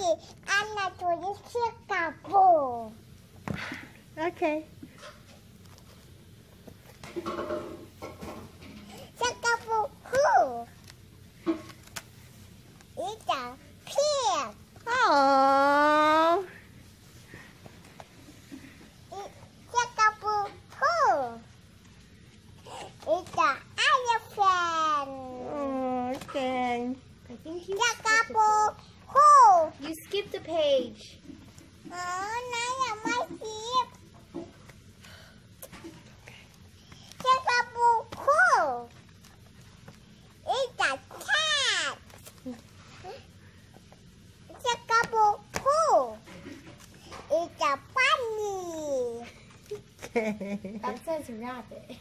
Okay, Anna to Chicago. Okay. Chicago who? It's a pig. Oh. Who? It's elephant. Oh, okay. I think. You skipped a page. Oh, now I might skip. It's a bull. It's a cat. It's a couple pool. It's a bunny. that says rabbit.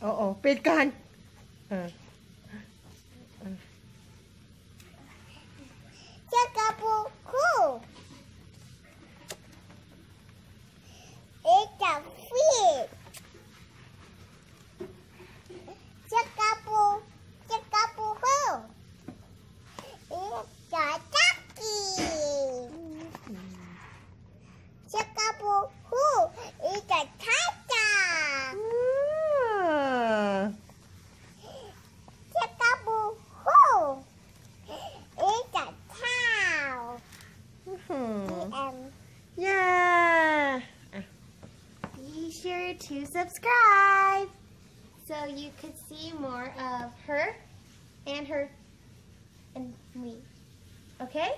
uh oh, big gun. Uh. 타자. 음. a 호. It's a cow. Mm-hmm. Yeah. Be sure to subscribe so you could see more of her and her and me. Okay?